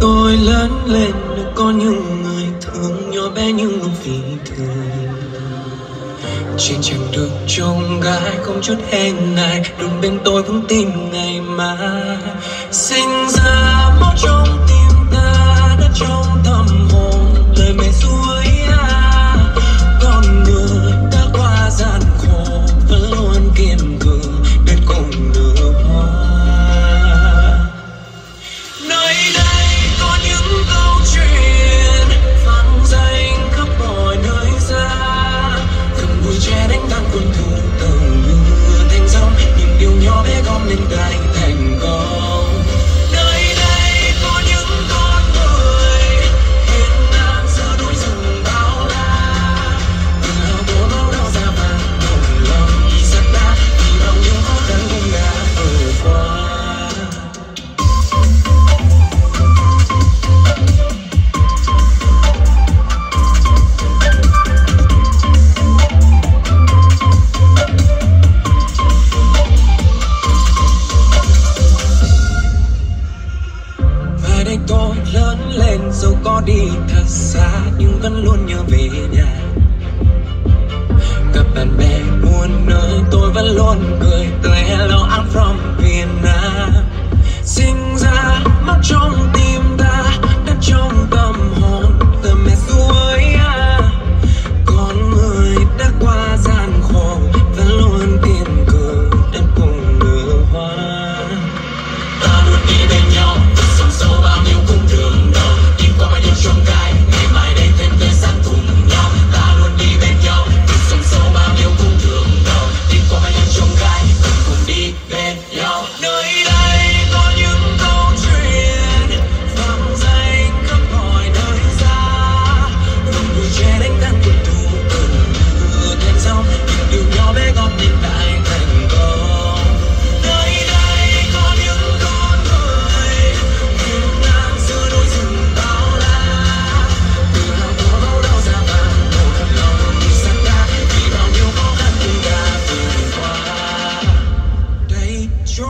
Tôi lớn lên được có những người thương nhỏ bé nhưng luôn vì thường. Trên chẳng được trông gái không chút e ngại đừng bên tôi vững tin ngày mai. Sinh ra máu trong bé gom và tôi lớn lên dù có đi thật xa, nhưng vẫn luôn nhớ về nhà. Gặp bạn bè muôn nơi, tôi vẫn luôn cười tươi, hello, I'm from